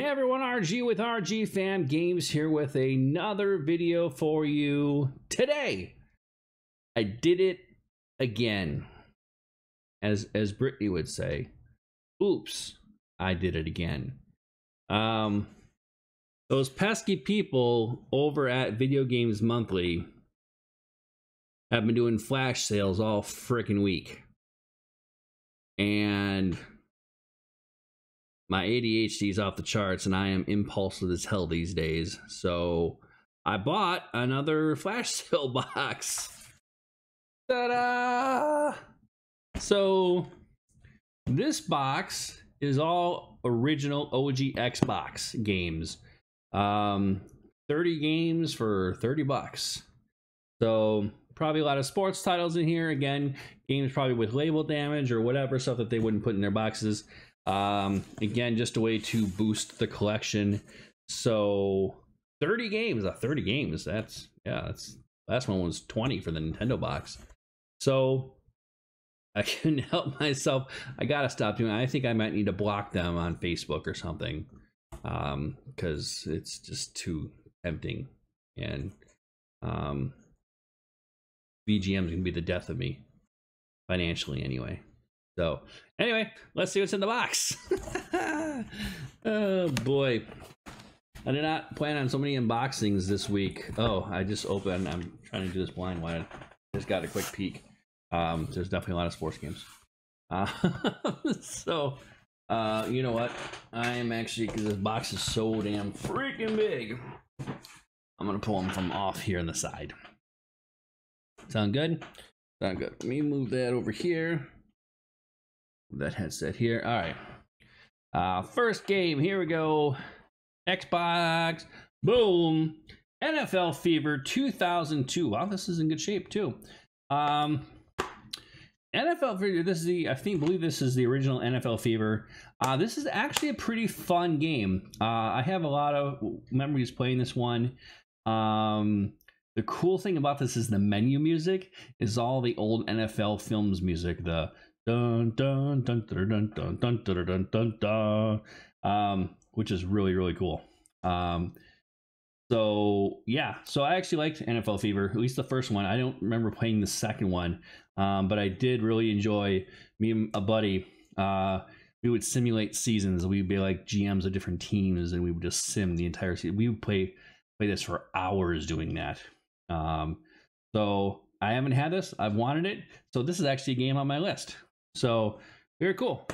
Hey everyone, RG with RG Fam Games here with another video for you today. I did it again. As as Britney would say, oops, I did it again. Um those pesky people over at Video Games Monthly have been doing flash sales all freaking week. And my ADHD is off the charts and I am impulsive as hell these days. So I bought another flash sale box. Ta-da! So this box is all original OG Xbox games. Um 30 games for 30 bucks. So probably a lot of sports titles in here. Again, games probably with label damage or whatever stuff that they wouldn't put in their boxes. Um, again, just a way to boost the collection. So 30 games, uh, 30 games. That's yeah, that's last one was 20 for the Nintendo box. So I couldn't help myself. I gotta stop doing. I think I might need to block them on Facebook or something, um, because it's just too tempting. And um, VGM is gonna be the death of me, financially anyway. So anyway, let's see what's in the box. oh boy. I did not plan on so many unboxings this week. Oh, I just opened. I'm trying to do this blind wide. Just got a quick peek. Um, there's definitely a lot of sports games. Uh, so, uh, you know what? I am actually because this box is so damn freaking big. I'm gonna pull them from off here on the side. Sound good? Sound good. Let me move that over here that headset here. All right. Uh, first game. Here we go. Xbox. Boom. NFL Fever 2002. Wow, this is in good shape too. Um, NFL Fever. This is the I think believe this is the original NFL Fever. Uh, this is actually a pretty fun game. Uh, I have a lot of memories playing this one. Um, the cool thing about this is the menu music is all the old NFL films music. The dun dun dun dun dun dun dun dun dun dun dun, um, which is really really cool. Um, so yeah, so I actually liked NFL Fever, at least the first one. I don't remember playing the second one, um, but I did really enjoy. Me and a buddy, uh, we would simulate seasons. We'd be like GMs of different teams, and we would just sim the entire season. We would play play this for hours doing that. Um, so I haven't had this. I've wanted it. So this is actually a game on my list. So very cool.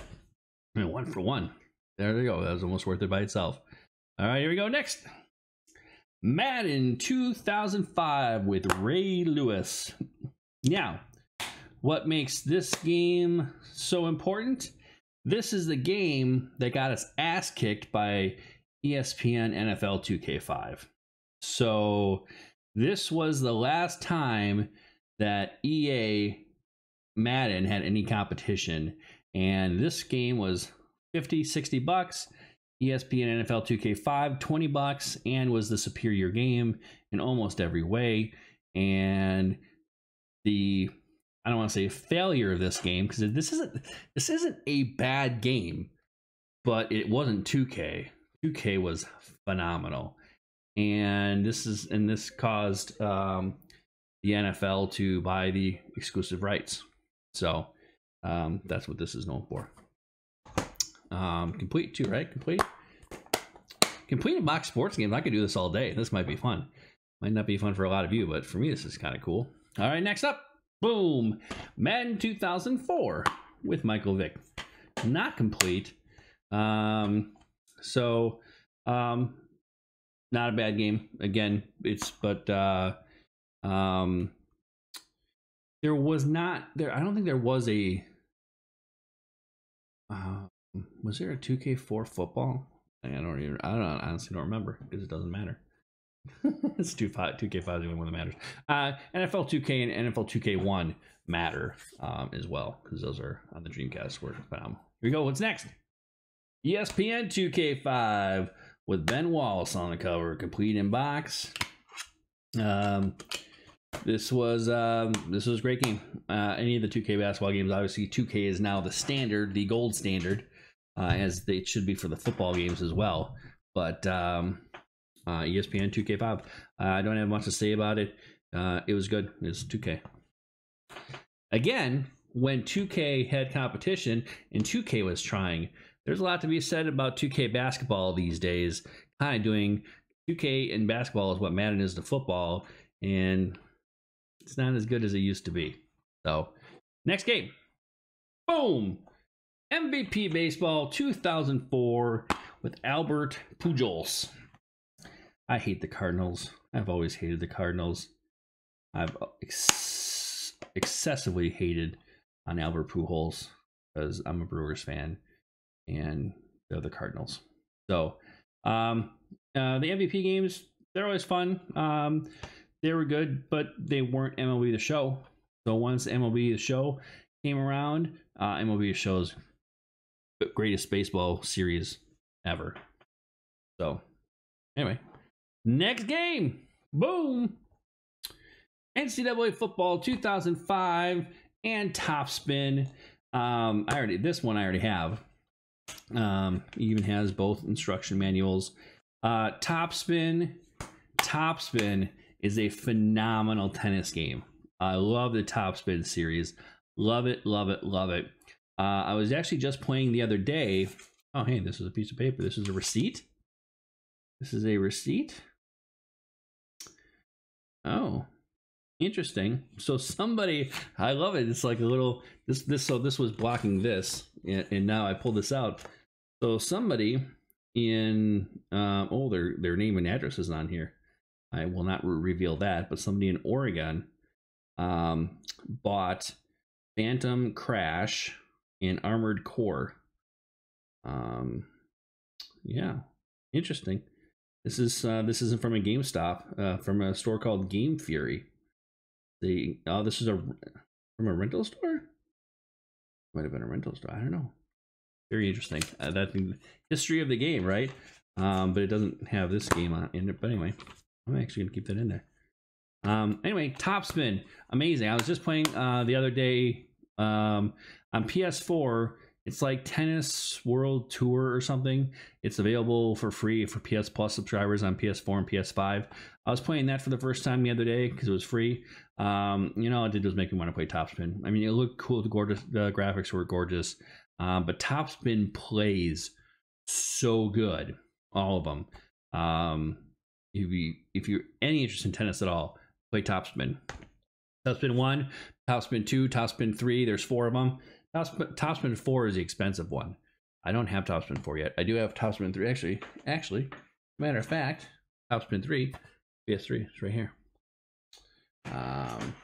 I mean, one for one. There we go. That was almost worth it by itself. All right, here we go. Next. Madden 2005 with Ray Lewis. Now, what makes this game so important? This is the game that got us ass kicked by ESPN NFL 2K5. So, this was the last time that EA Madden had any competition. And this game was 50, 60 bucks. ESPN NFL 2K5, 20 bucks, and was the superior game in almost every way. And the I don't want to say failure of this game because this isn't this isn't a bad game, but it wasn't 2K. 2K was phenomenal, and this is and this caused um, the NFL to buy the exclusive rights so um, that's what this is known for. Um, complete too, right? Complete. Complete a box sports game. I could do this all day. This might be fun. Might not be fun for a lot of you, but for me, this is kind of cool. All right, next up, boom, Madden 2004 with Michael Vick. Not complete. Um, so, um, not a bad game. Again, it's but uh, um, there was not there. I don't think there was a. Uh, was there a 2K4 football? I don't even. I don't I honestly don't remember because it doesn't matter. it's 2 5 2K5 is the only one that matters. Uh, NFL 2K and NFL 2K1 matter um, as well because those are on the Dreamcast. Where um, here we go. What's next? ESPN 2K5 with Ben Wallace on the cover, complete in box. Um, this was um, this was a great game. Uh, any of the 2K basketball games, obviously 2K is now the standard, the gold standard, uh, as they should be for the football games as well. but um, uh, ESPN 2K5. Uh, I don't have much to say about it. Uh, it was good. It's 2K. Again, when 2K had competition and 2K was trying, there's a lot to be said about 2K basketball these days. Kind of doing 2K in basketball is what Madden is to football, and it's not as good as it used to be. So, next game. Boom! MVP Baseball 2004 with Albert Pujols. I hate the Cardinals. I've always hated the Cardinals. I've ex- excessively hated on Albert Pujols because I'm a Brewers fan and they're the Cardinals. So, um, uh, the MVP games, they're always fun. Um, they were good, but they weren't MLB the show. So once MLB the show came around, uh, MLB the show's greatest baseball series ever. So, anyway, next game. Boom. NCAA football 2005 and Top Spin. Um, I already this one I already have. Um, even has both instruction manuals. Uh, Top Spin, Topspin, Topspin is a phenomenal tennis game. I love the Topspin series. Love it, love it, love it. Uh, I was actually just playing the other day. Oh, hey, this is a piece of paper. This is a receipt. This is a receipt. Oh, interesting. So somebody, I love it. It's like a little this this. So this was blocking this, and, and now I pull this out. So somebody in um, oh their their name and address is on here. I will not re- reveal that, but somebody in Oregon um, bought Phantom Crash and Armored Core. Um, yeah, interesting. This is uh, this isn't from a GameStop, uh, from a store called Game Fury. The oh, this is a from a rental store. Might have been a rental store. I don't know. Very interesting. Uh, that history of the game, right? Um, but it doesn't have this game on in it. But anyway, I'm actually gonna keep that in there. Um, anyway, Topspin, amazing. I was just playing uh, the other day um, on PS4. It's like Tennis World Tour or something. It's available for free for PS Plus subscribers on PS4 and PS5. I was playing that for the first time the other day because it was free. Um, you know, it did was make me want to play Topspin. I mean, it looked cool. The gorgeous, the graphics were gorgeous. Um, but Topspin plays so good, all of them. Um, if you if you're any interest in tennis at all, play Topspin. Topspin one, Topspin two, Topspin three. There's four of them. Topspin, Topspin four is the expensive one. I don't have Topspin four yet. I do have Topspin three. Actually, actually, matter of fact, Topspin three, PS3, it's right here. Um,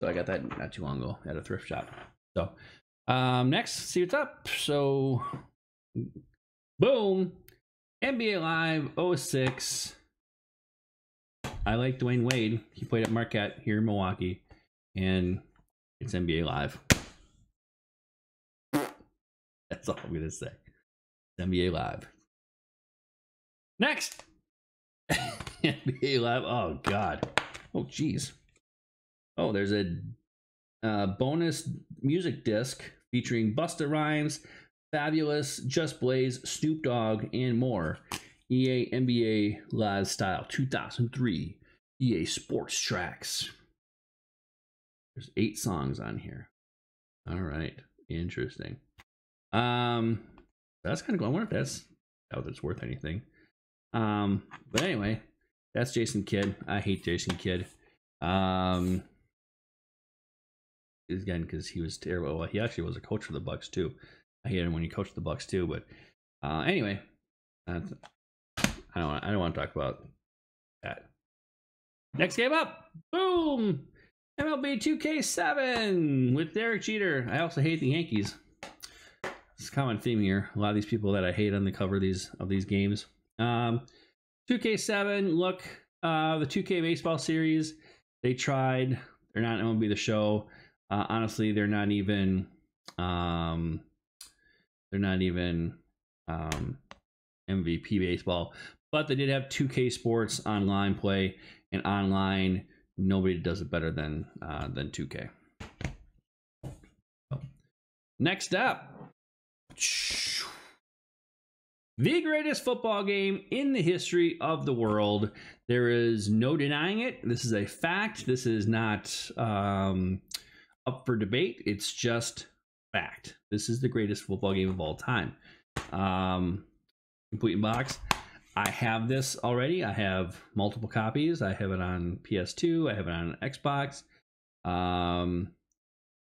so I got that not too long ago at a thrift shop. So um, next, see what's up. So, boom, NBA Live 06. I like Dwyane Wade. He played at Marquette here in Milwaukee, and it's NBA Live. That's all I'm gonna say. It's NBA Live. Next, NBA Live. Oh God. Oh jeez. Oh, there's a uh, bonus music disc featuring Busta Rhymes, Fabolous, Just Blaze, Snoop Dogg, and more. EA NBA Live Style 2003 EA Sports Tracks. There's eight songs on here. All right, interesting. Um, that's kind of cool. I wonder if that's how that's worth anything. Um, but anyway, that's Jason Kidd. I hate Jason Kidd. Um, again because he was terrible. Well, he actually was a coach for the Bucks too. I hated him when he coached the Bucks too. But uh, anyway, I don't. I don't want to talk about that. Next game up, boom, MLB 2K7 with Derek Jeter. I also hate the Yankees. It's a common theme here. A lot of these people that I hate on the cover of these of these games. Um, 2K7. Look, uh, the 2K baseball series. They tried. They're not MLB the show. Uh, honestly, they're not even. Um, they're not even um, MVP baseball, but they did have 2K Sports online play, and online nobody does it better than uh, than 2K. Next up, the greatest football game in the history of the world. There is no denying it. This is a fact. This is not um, up for debate. It's just fact. This is the greatest football game of all time. Um, complete in box. I have this already. I have multiple copies. I have it on PS2. I have it on Xbox. Um,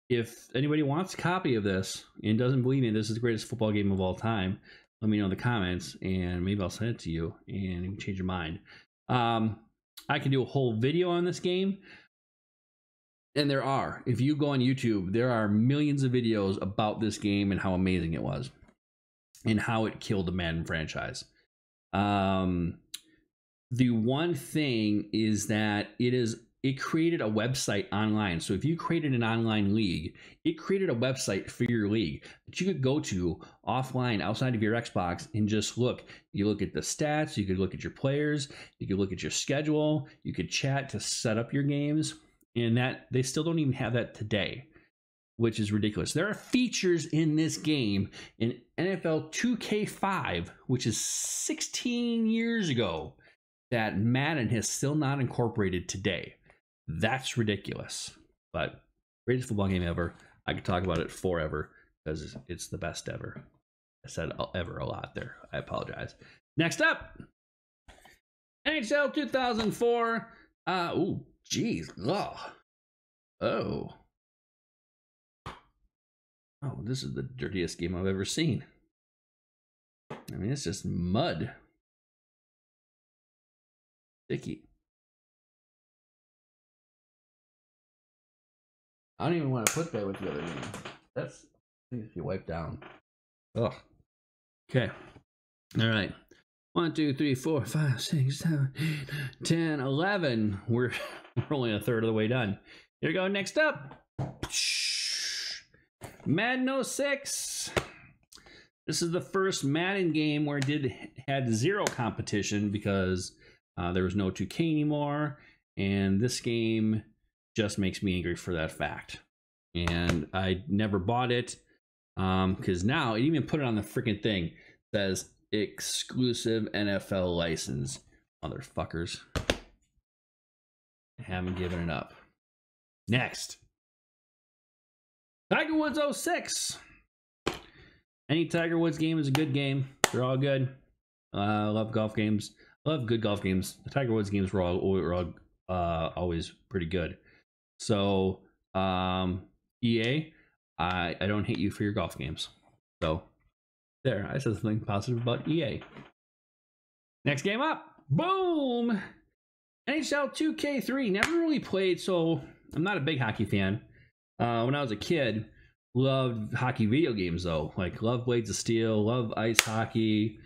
if anybody wants a copy of this and doesn't believe me, this is the greatest football game of all time. Let me know in the comments, and maybe I'll send it to you, and you change your mind. Um, I can do a whole video on this game, and there are. If you go on YouTube, there are millions of videos about this game and how amazing it was, and how it killed the Madden franchise. Um, the one thing is that it is it created a website online. So if you created an online league, it created a website for your league that you could go to offline outside of your Xbox and just look. You look at the stats, you could look at your players, you could look at your schedule, you could chat to set up your games, and that they still don't even have that today. Which is ridiculous. There are features in this game in NFL 2K5, which is 16 years ago, that Madden has still not incorporated today. That's ridiculous. But greatest football game ever. I could talk about it forever because it's the best ever. I said ever a lot there. I apologize. Next up, NHL 2004. Uh, ooh, jeez, oh, oh, oh, this is the dirtiest game I've ever seen. I mean, it's just mud. Sticky. I don't even want to put that with the other game. That's needs to be wiped down. Ugh. Okay. All right. One, two, three, four, five, six, seven, eight, ten, eleven. We're we're only a third of the way done. Here we go. Next up. Madden 06. This is the first Madden game where it did had zero competition because uh, there was no 2K anymore, and this game just makes me angry for that fact. And I never bought it because um, now it even put it on the freaking thing says exclusive NFL license, motherfuckers. I haven't given it up. Next, Tiger Woods 06. Any Tiger Woods game is a good game. They're all good. Uh, I love golf games. Love good golf games. The Tiger Woods games were all, were all uh, always pretty good. So um, EA, I I don't hate you for your golf games. So there, I said something positive about EA. Next game up, boom. NHL 2K3. Never really played, so I'm not a big hockey fan. Uh, when I was a kid, loved hockey video games though. Like love Blades of Steel, love ice hockey.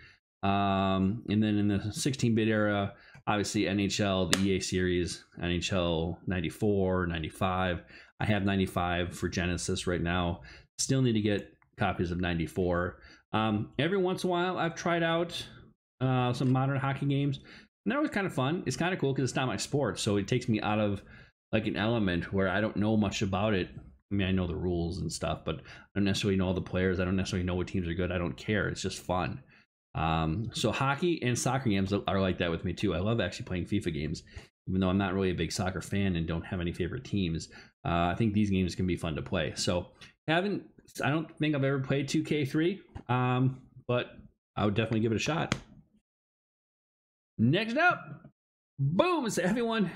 Um, and then in the 16-bit era, obviously NHL, the EA series, NHL 94, 95. I have 95 for Genesis right now. Still need to get copies of 94. Um, every once in a while, I've tried out uh, some modern hockey games, and that was kind of fun. It's kind of cool because it's not my sport, so it takes me out of like an element where I don't know much about it. I mean, I know the rules and stuff, but I don't necessarily know all the players. I don't necessarily know what teams are good. I don't care. It's just fun. Um, so hockey and soccer games are like that with me too. I love actually playing FIFA games, even though I'm not really a big soccer fan and don't have any favorite teams. Uh, I think these games can be fun to play. So haven't I don't think I've ever played 2K3, um, but I would definitely give it a shot. Next up, boom! It's everyone.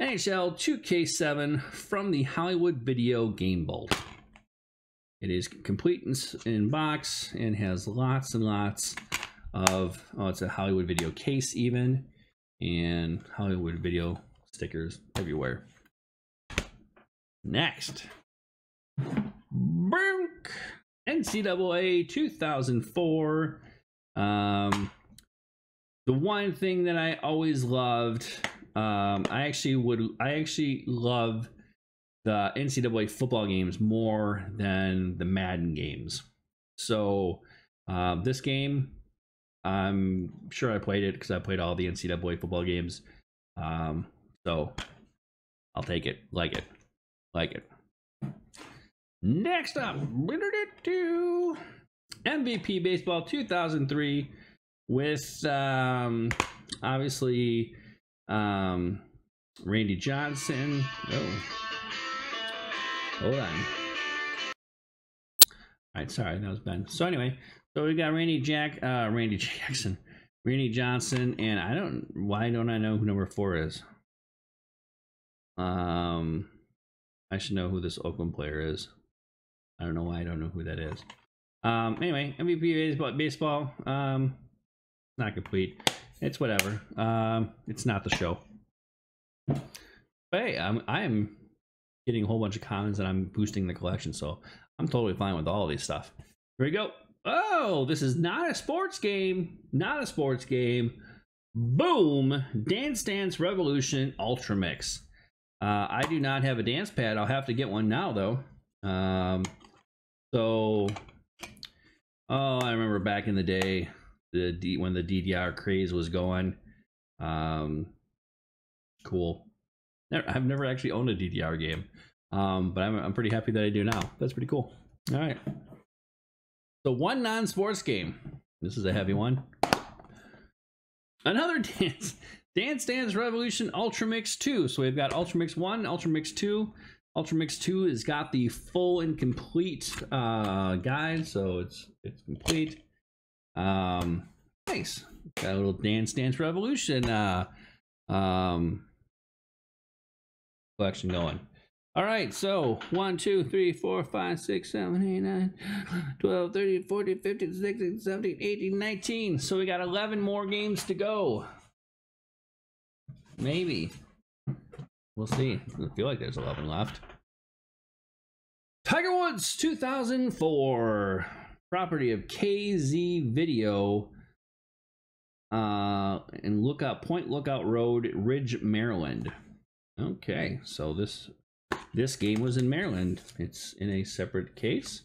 NHL 2K7 from the Hollywood Video Game Vault. It is complete in, in box and has lots and lots of, oh, it's a Hollywood video case even, and Hollywood video stickers everywhere. Next, Brink NCAA 2004. Um, the one thing that I always loved, um, I actually would, I actually love the NCAA football games more than the Madden games. So uh, this game, I'm sure I played it because I played all the NCAA football games. Um, so I'll take it, like it, like it. Next up, MVP Baseball 2003 with um, obviously um, Randy Johnson. Oh, hold on. All right, sorry, that was Ben. So anyway, so we got Randy Jack, uh, Randy Jackson, Randy Johnson, and I don't. Why don't I know who number four is? Um, I should know who this Oakland player is. I don't know why I don't know who that is. Um, anyway, MVP baseball, baseball. Um, not complete. It's whatever. Um, it's not the show. But hey, I'm I'm getting a whole bunch of comments and I'm boosting the collection, so I'm totally fine with all of these stuff. Here we go. Oh, this is not a sports game. Not a sports game. Boom! Dance Dance Revolution Ultra Mix. Uh, I do not have a dance pad. I'll have to get one now, though. Um, so, oh, I remember back in the day, the D, when the DDR craze was going. Um, cool. I've never actually owned a DDR game, um, but I'm, I'm pretty happy that I do now. That's pretty cool. All right. So one non-sports game. This is a heavy one. Another dance. Dance Dance Revolution Ultra Mix 2. So we've got Ultra Mix 1, Ultra Mix 2. Ultra Mix 2 has got the full and complete uh, guide, so it's it's complete. Um, nice. Got a little Dance Dance Revolution uh, um, collection going. All right, so 1, 2, 3, 4, 5, 6, 7, 8, 9, 12, 13, 14, 15, 16, 17, 18, 19. So we got 11 more games to go. Maybe. We'll see. I feel like there's 11 left. Tiger Woods 2004. Property of KZ Video. Uh, and Lookout Point Lookout Road, Ridge, Maryland. Okay, so this this game was in Maryland. It's in a separate case.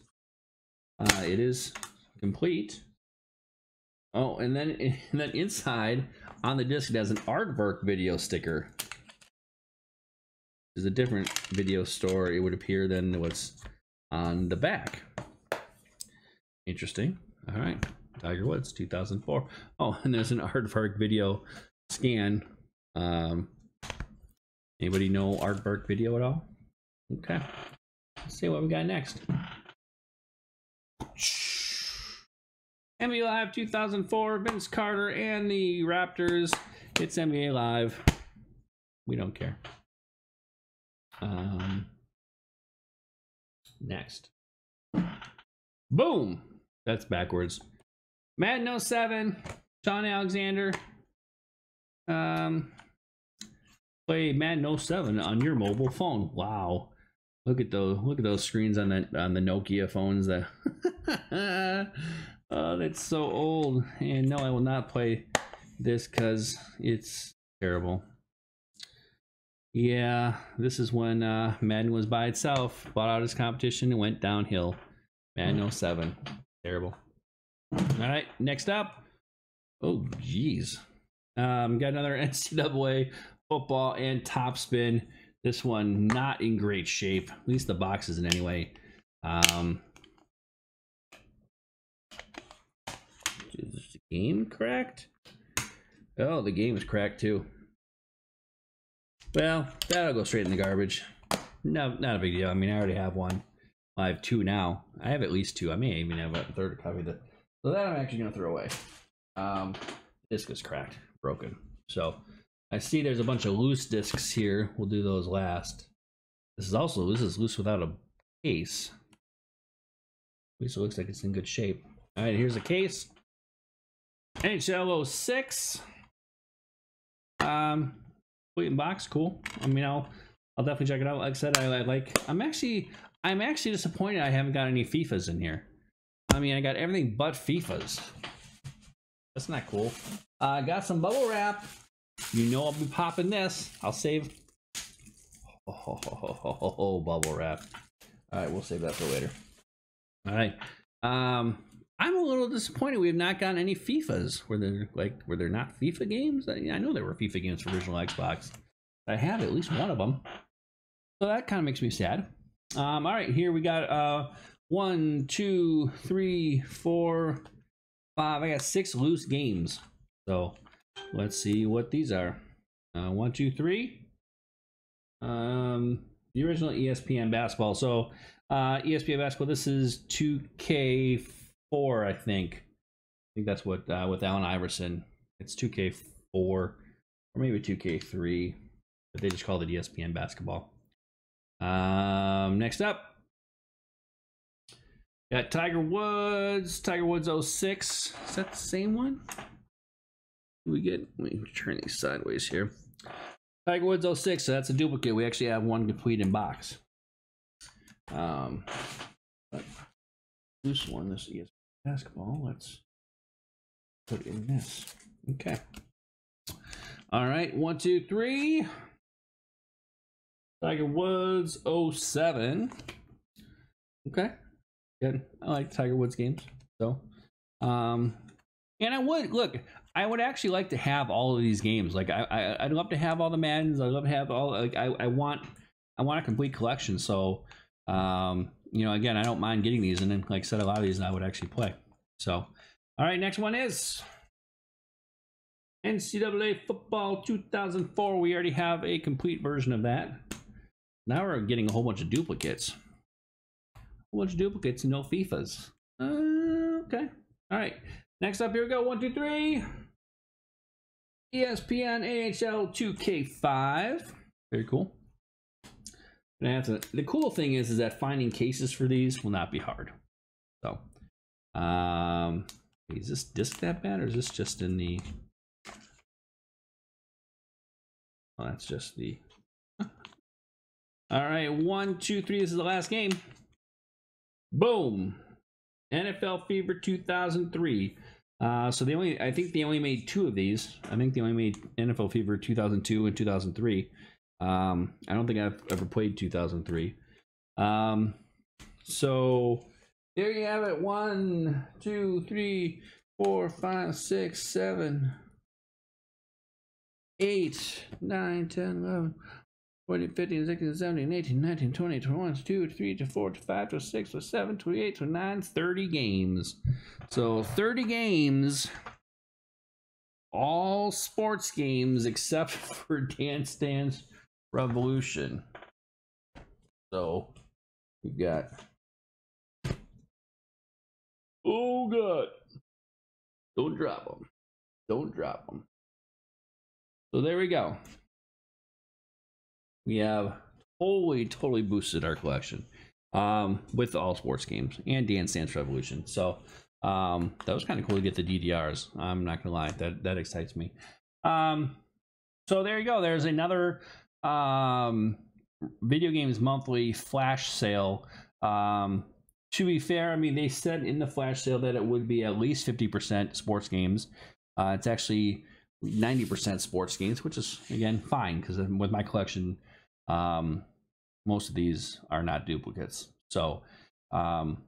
Uh, it is complete. Oh, and then and then inside on the disc it has an Aardvark video sticker. Is a different video store, it would appear, than what's on the back. Interesting. All right. Tiger Woods, 2004. Oh, and there's an Aardvark video scan. Um, anybody know Aardvark video at all? Okay. Let's see what we got next. NBA Live 2004, Vince Carter and the Raptors. It's NBA Live. We don't care. Um, next. Boom. That's backwards. Madden 07, Shaun Alexander. Um, play Madden 07 on your mobile phone. Wow. Look at those look at those screens on the on the Nokia phones that Oh, that's so old. And no, I will not play this cuz it's terrible. Yeah, this is when uh, Madden was by itself, bought out his competition and went downhill. Madden 07. Terrible. All right, next up. Oh, jeez. Um, got another NCAA football and top spin. This one not in great shape. At least the box isn't anyway. Um, is the game cracked? Oh, the game is cracked too. Well, that'll go straight in the garbage. No, not a big deal. I mean, I already have one. I have two now. I have at least two. I may even have a third copy the. So that I'm actually gonna throw away. Um, disc is cracked, broken. So I see there's a bunch of loose discs here. We'll do those last. This is also this is loose without a case. At least it looks like it's in good shape. All right, here's a case. NHL 06. Um, waiting box, cool. I mean, I'll I'll definitely check it out. Like I said, I, I like. I'm actually I'm actually disappointed I haven't got any FIFAs in here. I mean, I got everything but FIFAs. That's not cool. I uh, got some bubble wrap. You know I'll be popping this. I'll save. Oh, oh, oh, oh bubble wrap. All right, we'll save that for later. All right. Um, I'm a little disappointed we have not gotten any FIFAs. Were there like were there not FIFA games? I, I know there were FIFA games for original Xbox. I have at least one of them. So that kind of makes me sad. Um, all right, here we got uh, one, two, three, four, five. I got six loose games. So let's see what these are. Uh, one, two, three. Um, the original ESPN basketball. So uh, ESPN basketball. This is 2K4, I think. I think that's what uh, with Allen Iverson. It's 2K4 or maybe 2K3, but they just call it ESPN basketball. Um, next up, got Tiger Woods. Tiger Woods 06. Is that the same one? We get. Let me turn these sideways here. Tiger Woods 06. So that's a duplicate. We actually have one complete in box. Um, this one, this is basketball. Let's put in this. Okay. All right. One, two, three. Tiger Woods 07. Okay. Good. I like Tiger Woods games. So, um, and I would look. I would actually like to have all of these games. Like I, I I'd love to have all the Maddens. I'd love to have all. Like I, I want, I want a complete collection. So, um, you know, again, I don't mind getting these, and then like I said, a lot of these I would actually play. So, all right, next one is NCAA Football 2004. We already have a complete version of that. Now we're getting a whole bunch of duplicates. A whole bunch of duplicates, no FIFAs. Uh, okay. All right. Next up, here we go. One, two, three. ESPN NHL 2K5. Very cool. Gonna have to. The cool thing is, is that finding cases for these will not be hard. So, um, is this disc that bad, or is this just in the? Oh, that's just the all right, one, two, three. This is the last game. Boom. NFL Fever 2003. Uh, so they only, I think they only made two of these. I think they only made NFL Fever 2002 and 2003. Um, I don't think I've ever played 2003. Um, so there you have it. One, two, three, four, five, six, seven, eight, nine, ten, eleven. 14, 15, 16, 17, 18, 19, 20, 21, 22, 23, 24, 25, 26, 27, 28, 29, 30 games. So 30 games, all sports games except for Dance Dance Revolution. So we've got. Oh, God. Don't drop them. Don't drop them. So there we go we have totally, totally boosted our collection um, with all sports games and Dance Dance Revolution. So um, that was kind of cool to get the DDRs. I'm not gonna lie, that that excites me. Um, so there you go. There's another um, video games monthly flash sale. Um, to be fair, I mean they said in the flash sale that it would be at least 50% sports games. Uh, it's actually 90% sports games, which is again fine because with my collection, um, most of these are not duplicates. So um,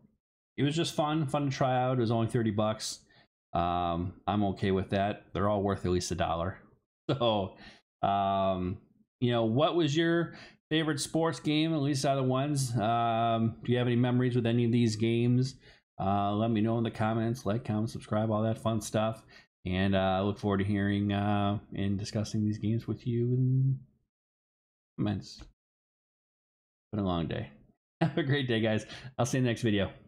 it was just fun, fun to try out. It was only 30 bucks. Um, I'm okay with that. They're all worth at least a dollar. So, um, you know, what was your favorite sports game, at least out of the ones? Um, do you have any memories with any of these games? Uh, let me know in the comments. Like, comment, subscribe, all that fun stuff. And uh, I look forward to hearing uh, and discussing these games with you in comments. Been a long day. Have a great day, guys. I'll see you in the next video.